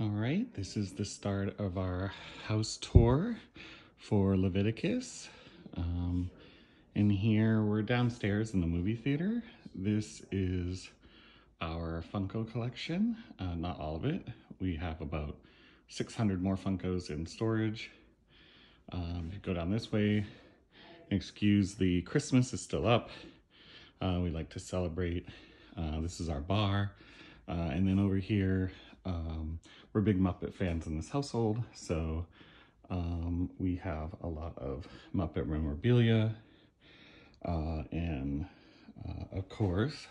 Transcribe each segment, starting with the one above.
All right, this is the start of our house tour for Leviticus. Um, in here, we're downstairs in the movie theater. This is our Funko collection, uh, not all of it. We have about 600 more Funkos in storage. Um, go down this way, excuse the Christmas is still up. Uh, we like to celebrate. Uh, this is our bar. Uh, and then over here, um, we're big Muppet fans in this household, so um, we have a lot of Muppet memorabilia. Uh, and uh, of course,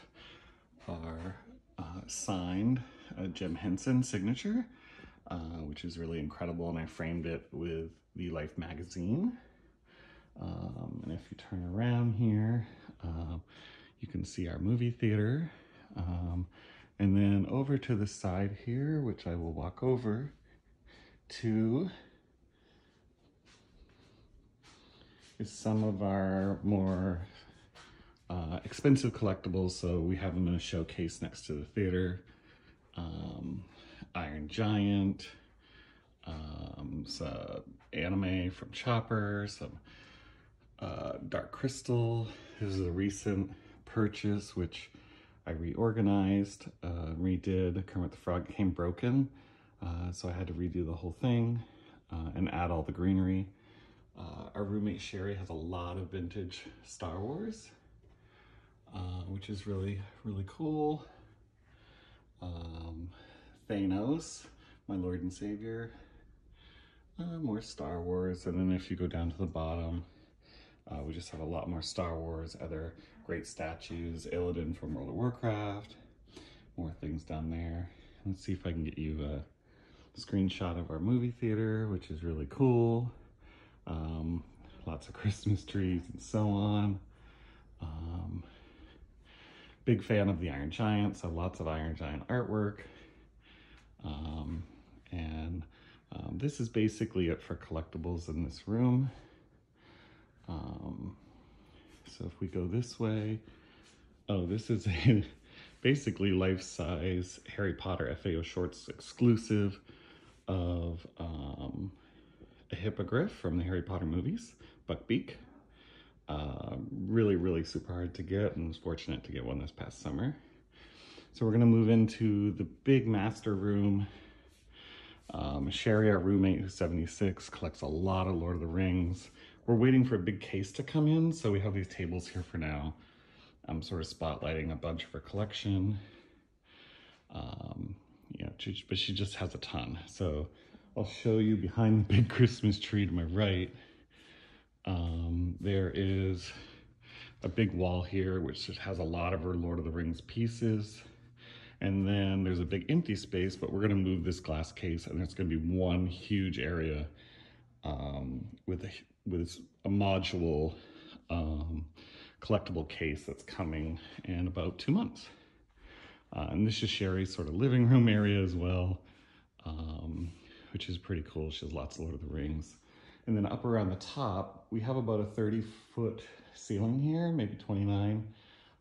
our uh, signed uh, Jim Henson signature, uh, which is really incredible. And I framed it with the Life magazine. Um, and if you turn around here, uh, you can see our movie theater. Um, and then over to the side here, which I will walk over to, is some of our more uh, expensive collectibles. So we have them in a showcase next to the theater. Um, Iron Giant, um, some anime from Chopper, some uh, Dark Crystal. This is a recent purchase, which I reorganized, uh, redid Kermit the Frog came broken, uh, so I had to redo the whole thing uh, and add all the greenery. Uh, our roommate Sherry has a lot of vintage Star Wars, uh, which is really, really cool. Um, Thanos, my Lord and Savior. Uh, more Star Wars, and then if you go down to the bottom, we just have a lot more Star Wars, other great statues, Illidan from World of Warcraft, more things down there. Let's see if I can get you a screenshot of our movie theater, which is really cool. Um, lots of Christmas trees and so on. Um, big fan of the Iron Giant, so lots of Iron Giant artwork. Um, and um, this is basically it for collectibles in this room. Um, so if we go this way, oh, this is a basically life-size Harry Potter FAO Schwarz exclusive of um, a hippogriff from the Harry Potter movies, Buckbeak. Uh, really, really super hard to get and was fortunate to get one this past summer. So we're gonna move into the big master room. Um, Sherry, our roommate who's 76, collects a lot of Lord of the Rings. We're waiting for a big case to come in, so we have these tables here for now. I'm sort of spotlighting a bunch of her collection. Um, yeah, but she just has a ton. So I'll show you behind the big Christmas tree to my right. Um, there is a big wall here, which has a lot of her Lord of the Rings pieces. And then there's a big empty space, but we're gonna move this glass case and it's gonna be one huge area um, with a with a module um, collectible case that's coming in about two months. Uh, and this is Sherry's sort of living room area as well, um, which is pretty cool. She has lots of Lord of the Rings. And then up around the top, we have about a 30 foot ceiling here, maybe 29.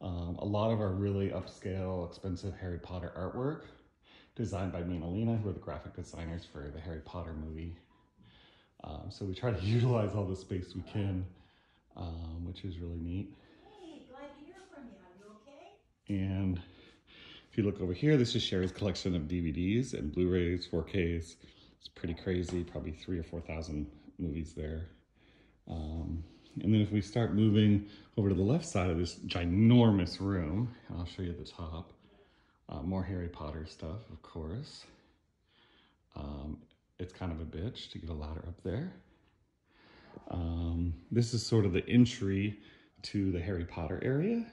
Um, a lot of our really upscale, expensive Harry Potter artwork designed by MinaLima, who are the graphic designers for the Harry Potter movie um, so we try to utilize all the space we can, um, which is really neat. Hey, glad to hear from you. Are you okay? And if you look over here, this is Sherry's collection of DVDs and Blu-rays, 4Ks. It's pretty crazy, probably three or 4,000 movies there. Um, and then if we start moving over to the left side of this ginormous room, I'll show you the top, uh, more Harry Potter stuff, of course. Um, it's kind of a bitch to get a ladder up there. Um, this is sort of the entry to the Harry Potter area.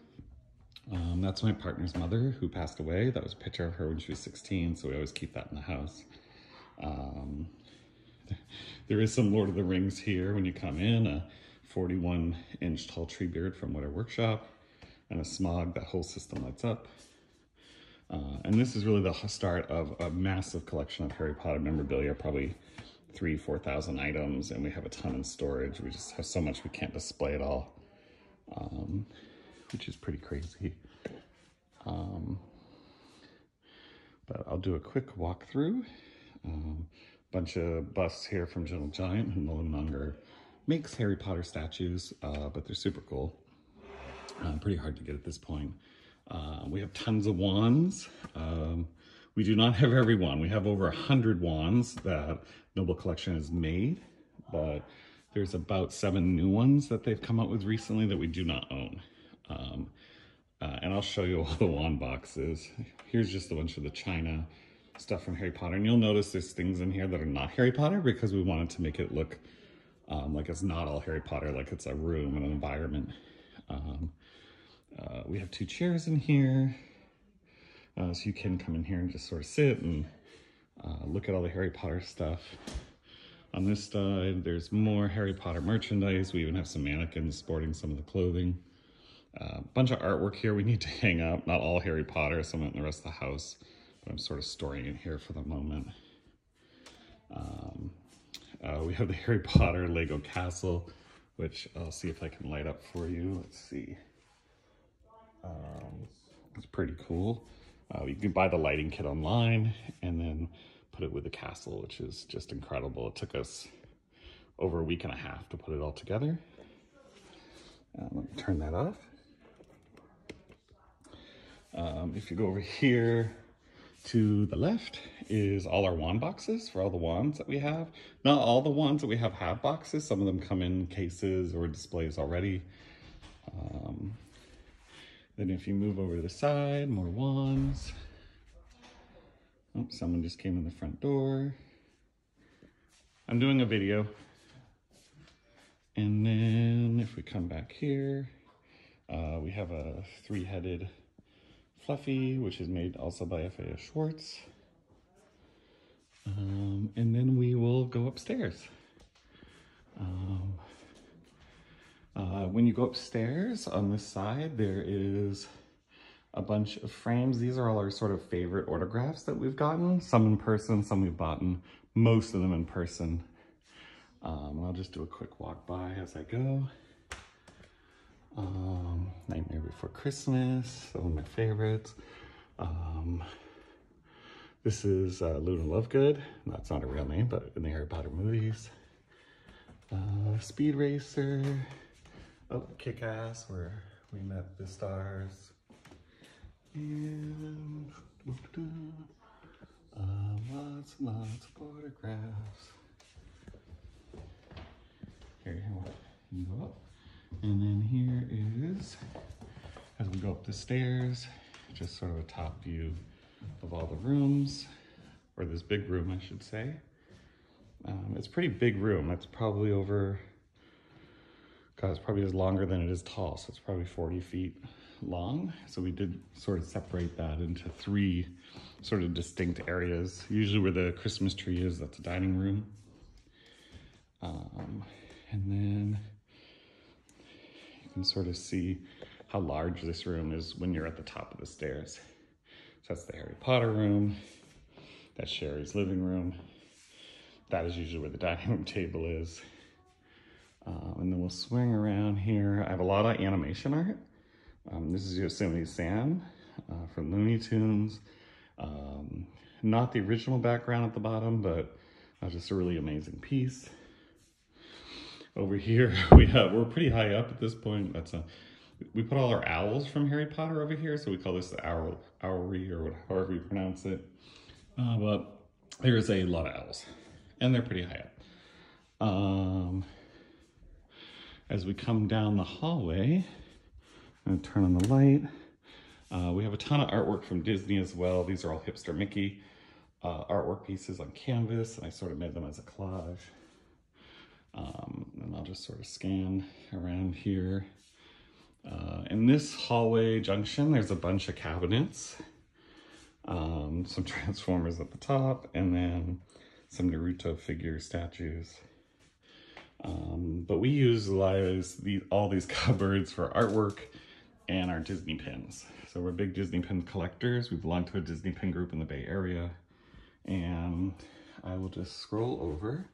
Um, that's my partner's mother who passed away. That was a picture of her when she was 16, so we always keep that in the house. Um, there is some Lord of the Rings here when you come in, a 41 inch tall tree beard from Weta Workshop, and a Smaug, that whole system lights up. Uh, and this is really the start of a massive collection of Harry Potter memorabilia, probably three, 4,000 items, and we have a ton in storage. We just have so much we can't display it all, um, which is pretty crazy. Um, but I'll do a quick walkthrough Um, bunch of busts here from Gentle Giant, who no longer makes Harry Potter statues, uh, but they're super cool. Uh, pretty hard to get at this point. Uh, we have tons of wands. Um, we do not have every wand. We have over a hundred wands that Noble Collection has made, but there's about seven new ones that they've come out with recently that we do not own. Um, uh, and I'll show you all the wand boxes. Here's just a bunch of the China stuff from Harry Potter. And you'll notice there's things in here that are not Harry Potter because we wanted to make it look um, like it's not all Harry Potter, like it's a room and an environment. Um, uh, we have two chairs in here. Uh, so you can come in here and just sort of sit and uh, look at all the Harry Potter stuff. On this side, there's more Harry Potter merchandise. We even have some mannequins sporting some of the clothing. A uh, bunch of artwork here we need to hang up. Not all Harry Potter, some in the rest of the house. But I'm sort of storing it here for the moment. Um, uh, we have the Harry Potter Lego castle, which I'll see if I can light up for you. Let's see. Um, it's pretty cool. Uh, you can buy the lighting kit online and then put it with the castle, which is just incredible. It took us over a week and a half to put it all together. Uh, let me turn that off. Um, if you go over here to the left is all our wand boxes for all the wands that we have. Not all the wands that we have have boxes. Some of them come in cases or displays already. Um, then if you move over to the side, more wands. Oh, someone just came in the front door. I'm doing a video. And then if we come back here, uh, we have a three-headed Fluffy, which is made also by FAO Schwarz. Um, and then we will go upstairs. Um, uh, when you go upstairs on this side, there is a bunch of frames. These are all our sort of favorite autographs that we've gotten. Some in person, some we've bought, most of them in person. Um, I'll just do a quick walk by as I go. Um, Nightmare Before Christmas, one of my favorites. Um, this is uh, Luna Lovegood. That's not a real name, but in the Harry Potter movies. Uh, Speed Racer. Oh, Kick-Ass, where we met the stars. And uh, lots and lots of photographs. Here, you go up. And then here is, as we go up the stairs, just sort of a top view of all the rooms, or this big room, I should say. Um, it's pretty big room. It's probably over God, it's probably as longer than it is tall, so it's probably 40 feet long. So we did sort of separate that into three sort of distinct areas. Usually where the Christmas tree is, that's a dining room. Um, and then you can sort of see how large this room is when you're at the top of the stairs. So that's the Harry Potter room. That's Sherry's living room. That is usually where the dining room table is. Um, and then we'll swing around here. I have a lot of animation art. Um, this is Yosemite Sam uh, from Looney Tunes. Um, not the original background at the bottom, but uh, just a really amazing piece. Over here, we have, we're pretty high up at this point. That's a, we put all our owls from Harry Potter over here, so we call this the owl, owlry, or however you pronounce it. Uh, but there's a lot of owls, and they're pretty high up. Um, as we come down the hallway, I'm gonna turn on the light. Uh, we have a ton of artwork from Disney as well. These are all Hipster Mickey uh, artwork pieces on canvas, and I sort of made them as a collage. Um, and I'll just sort of scan around here. Uh, in this hallway junction, there's a bunch of cabinets, um, some Transformers at the top, and then some Naruto figure statues. Um, but we use the, all these cupboards for artwork and our Disney pins. So we're big Disney pin collectors. We belong to a Disney pin group in the Bay Area. And I will just scroll over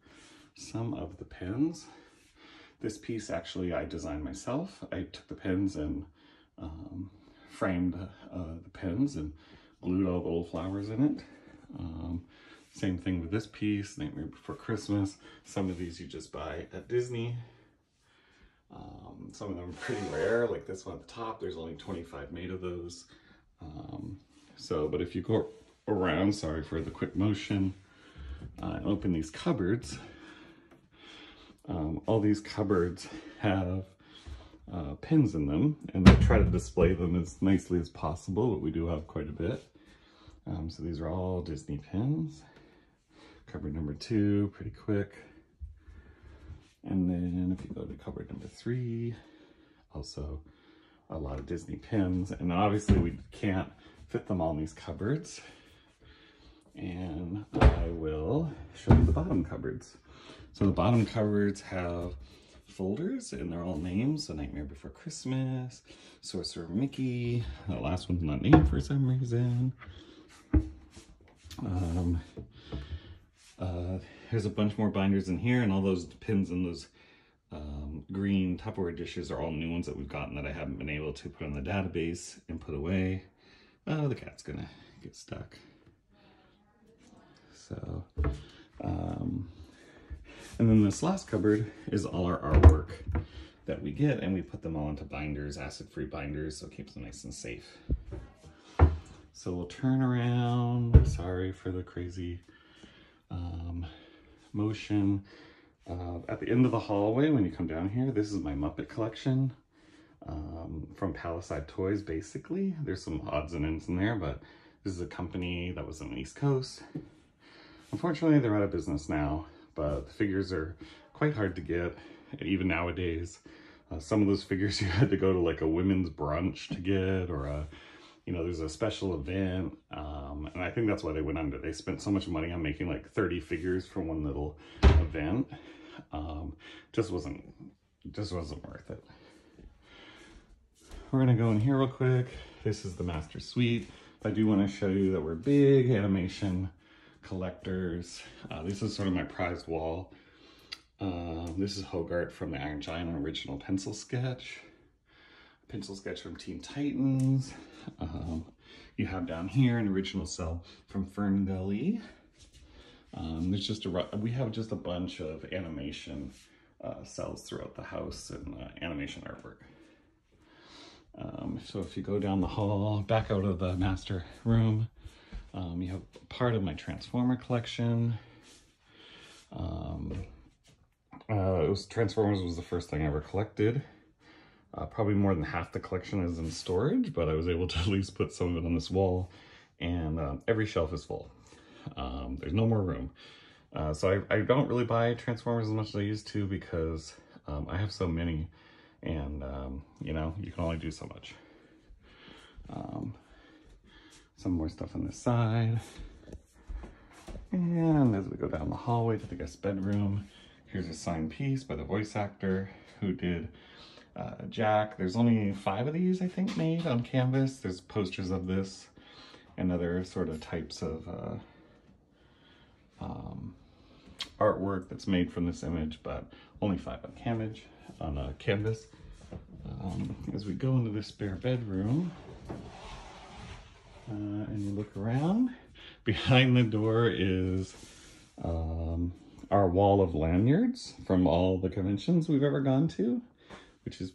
some of the pins. This piece actually I designed myself. I took the pins and um, framed uh, the pins and glued all the little flowers in it. Um, Same thing with this piece, Nightmare Before Christmas. Some of these you just buy at Disney. Um, some of them are pretty rare, like this one at the top, there's only 25 made of those. Um, so, but if you go around, sorry for the quick motion, uh, and open these cupboards, um, all these cupboards have uh, pins in them, and I try to display them as nicely as possible, but we do have quite a bit. Um, so these are all Disney pins. Cupboard number two, pretty quick. And then if you go to cupboard number three, also a lot of Disney pins. And obviously we can't fit them all in these cupboards. And I will show you the bottom cupboards. So the bottom cupboards have folders and they're all names. So Nightmare Before Christmas, Sorcerer Mickey, the last one's not named for some reason. Um, uh, there's a bunch more binders in here and all those pins and those um, green Tupperware dishes are all new ones that we've gotten that I haven't been able to put in the database and put away. Oh, the cat's gonna get stuck. So, um, and then this last cupboard is all our artwork that we get and we put them all into binders, acid-free binders, so it keeps them nice and safe. So we'll turn around. Sorry for the crazy um, motion. Uh, at the end of the hallway, when you come down here, this is my Muppet collection um, from Palisade Toys, basically. There's some odds and ends in there, but this is a company that was on the East Coast. Unfortunately, they're out of business now, but the figures are quite hard to get, even nowadays. Uh, some of those figures you had to go to like a women's brunch to get, or a you know, there's a special event. Um, and I think that's why they went under. They spent so much money on making like 30 figures for one little event. Um, just wasn't, just wasn't worth it. We're gonna go in here real quick. This is the master suite. I do wanna show you that we're big animation collectors. Uh, this is sort of my prized wall. Uh, this is Hogarth from the Iron Giant original pencil sketch pencil sketch from Teen Titans. Um, you have down here an original cel from Fern Gully. Um, there's just a, we have just a bunch of animation uh, cels throughout the house and uh, animation artwork. Um, so if you go down the hall, back out of the master room, um, you have part of my Transformer collection. Um, uh, it was Transformers was the first thing I ever collected. Uh, probably more than half the collection is in storage, but I was able to at least put some of it on this wall. And uh, every shelf is full. Um, there's no more room. Uh, so I, I, don't really buy Transformers as much as I used to because um, I have so many. And, um, you know, you can only do so much. Um, some more stuff on this side. And as we go down the hallway to the guest bedroom, here's a signed piece by the voice actor who did uh, Jack. There's only five of these, I think, made on canvas. There's posters of this and other sort of types of uh, um, artwork that's made from this image, but only five on canvas. On a canvas. Um, as we go into this spare bedroom, uh, and you look around, behind the door is um, our wall of lanyards from all the conventions we've ever gone to which is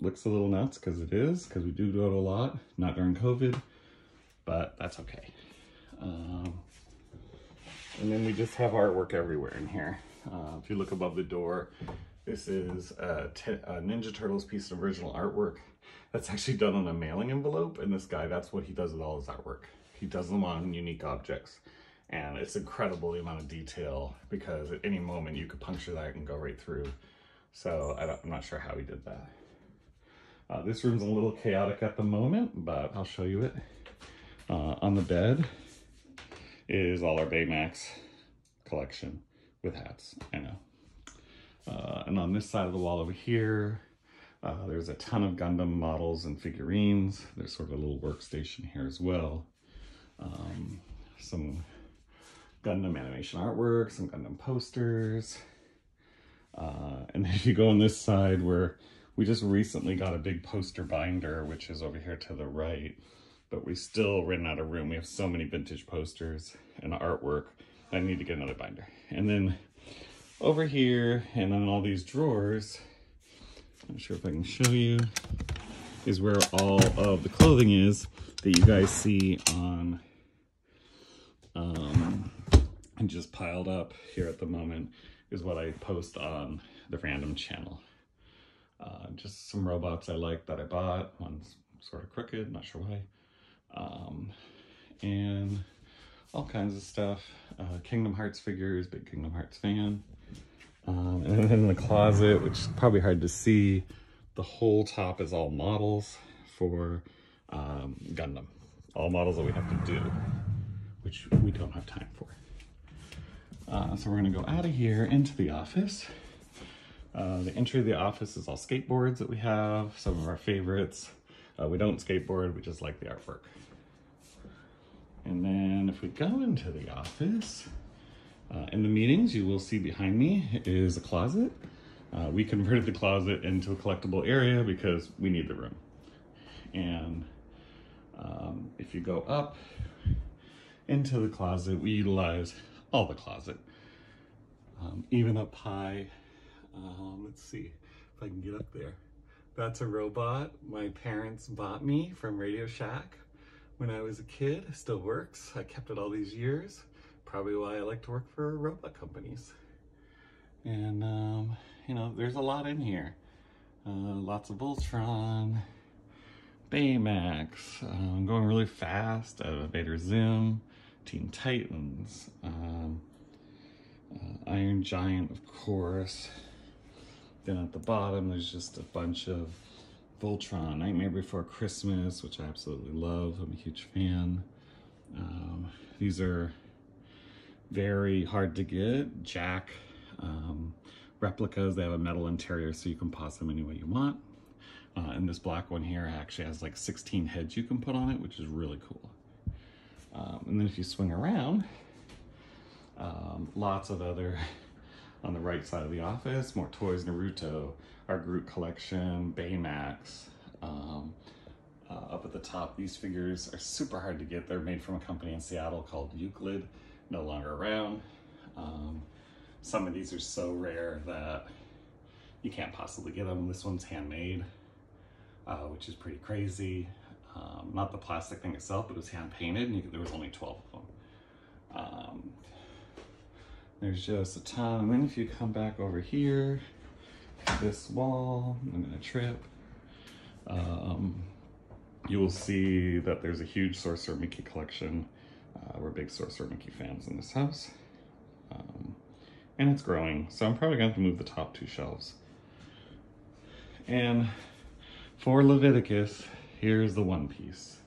looks a little nuts because it is, because we do go to a lot, not during COVID, but that's okay. Um, and then we just have artwork everywhere in here. Uh, if you look above the door, this is a, a, Ninja Turtles piece of original artwork that's actually done on a mailing envelope. And this guy, that's what he does with all his artwork. He does them on unique objects. And it's incredible the amount of detail because at any moment you could puncture that and go right through. So I am not sure how he did that. Uh, this room's a little chaotic at the moment, but I'll show you it. Uh, on the bed is all our Baymax collection with hats, I know. Uh, and on this side of the wall over here, uh, there's a ton of Gundam models and figurines. There's sort of a little workstation here as well. Um, some Gundam animation artwork, some Gundam posters, uh, and if you go on this side where we just recently got a big poster binder, which is over here to the right, but we still ran out of room. We have so many vintage posters and artwork I need to get another binder. And then over here and on all these drawers, I'm not sure if I can show you, is where all of the clothing is that you guys see on um, and just piled up here at the moment is what I post on the random channel. Uh, just some robots I like that I bought. One's sort of crooked, not sure why. Um, and all kinds of stuff. Uh, Kingdom Hearts figures, big Kingdom Hearts fan. Um, and then in the closet, which is probably hard to see, the whole top is all models for um, Gundam. All models that we have to do, which we don't have time for. Uh, so we're gonna go out of here into the office. Uh, the entry of the office is all skateboards that we have, some of our favorites. Uh, we don't skateboard, we just like the artwork. And then if we go into the office, uh, in the meetings, you will see behind me is a closet. Uh, we converted the closet into a collectible area because we need the room. And um, if you go up into the closet, we utilize all the closet. Um, even up high, um, let's see if I can get up there. That's a robot my parents bought me from Radio Shack when I was a kid. Still works. I kept it all these years. Probably why I like to work for robot companies. And, um, you know, there's a lot in here. Uh, lots of Voltron, Baymax, um, going really fast, Vader Zim, Teen Titans, um, uh, Iron Giant, of course. Then at the bottom, there's just a bunch of Voltron, Nightmare Before Christmas, which I absolutely love. I'm a huge fan. Um, these are very hard to get. Jack um, replicas. They have a metal interior so you can pause them any way you want. Uh, and this black one here actually has like 16 heads you can put on it, which is really cool. Um, and then if you swing around, um, lots of other, on the right side of the office, more toys Naruto, our Groot collection, Baymax. Um, uh, up at the top, these figures are super hard to get. They're made from a company in Seattle called Euclid, no longer around. Um, some of these are so rare that you can't possibly get them. This one's handmade, uh, which is pretty crazy. Um, not the plastic thing itself, but it was hand painted and could, there was only 12 of them. Um, there's just a ton. And then if you come back over here, this wall, I'm gonna trip. Um, you will see that there's a huge Sorcerer Mickey collection. Uh, we're big Sorcerer Mickey fans in this house. Um, and it's growing. So I'm probably going to have to move the top two shelves. And for Leviticus, here's the One Piece.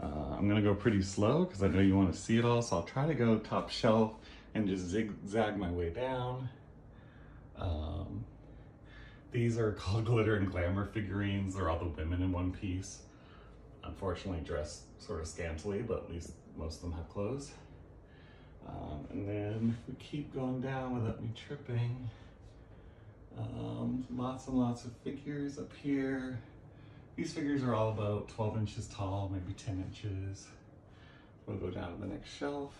Uh, I'm gonna go pretty slow because I know you want to see it all, so I'll try to go top shelf and just zigzag my way down. Um, these are called glitter and glamour figurines. They're all the women in One Piece. Unfortunately dressed sort of scantily, but at least most of them have clothes. Um, and then we keep going down without me tripping. Um, lots and lots of figures up here. These figures are all about 12 inches tall, maybe 10 inches. We'll go down to the next shelf.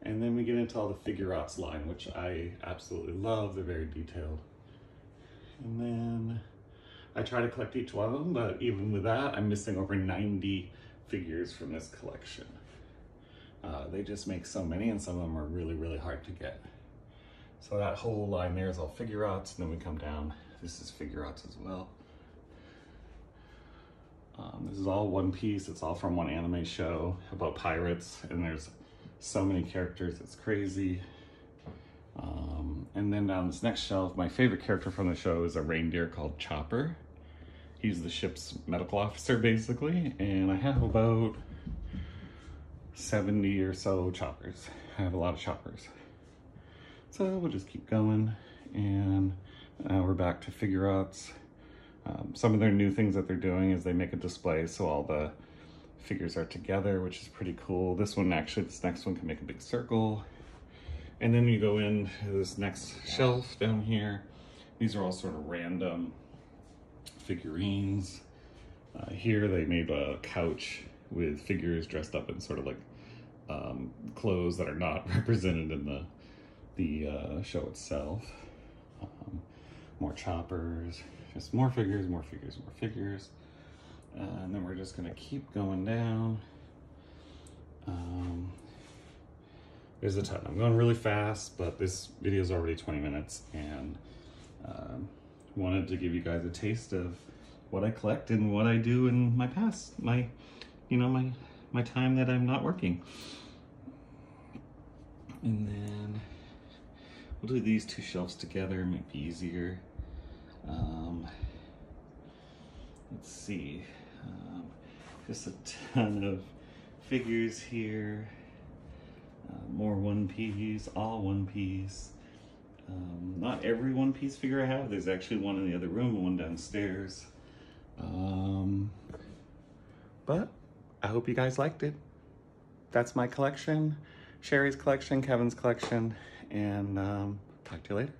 And then we get into all the figure Figuarts line, which I absolutely love. They're very detailed. And then I try to collect each one of them, but even with that, I'm missing over 90 figures from this collection. Uh, they just make so many and some of them are really, really hard to get. So that whole line there is all figure Figuarts, and then we come down. This is figure Figuarts as well. Um, this is all One Piece. It's all from one anime show about pirates, and there's so many characters. It's crazy. Um, and then down this next shelf, my favorite character from the show is a reindeer called Chopper. He's the ship's medical officer, basically, and I have about 70 or so choppers. I have a lot of choppers. So we'll just keep going. And now we're back to Figuarts. Um, some of their new things that they're doing is they make a display so all the figures are together, which is pretty cool. This one actually, this next one can make a big circle. And then you go in this next shelf down here. These are all sort of random figurines. Uh, here they made a couch with figures dressed up in sort of like um, clothes that are not represented in the the uh, show itself. Um, more choppers, just more figures, more figures, more figures. Uh, and then we're just gonna keep going down. Um, there's a ton. I'm going really fast, but this video is already 20 minutes and um, wanted to give you guys a taste of what I collect and what I do in my past, my, you know, my, my time that I'm not working. And then we'll do these two shelves together, might be easier. Um, let's see, um, just a ton of figures here. Uh, more One Piece, all One Piece. Um, not every One Piece figure I have. There's actually one in the other room and one downstairs. Um, but I hope you guys liked it. That's my collection, Sherry's collection, Kevin's collection, and um, talk to you later.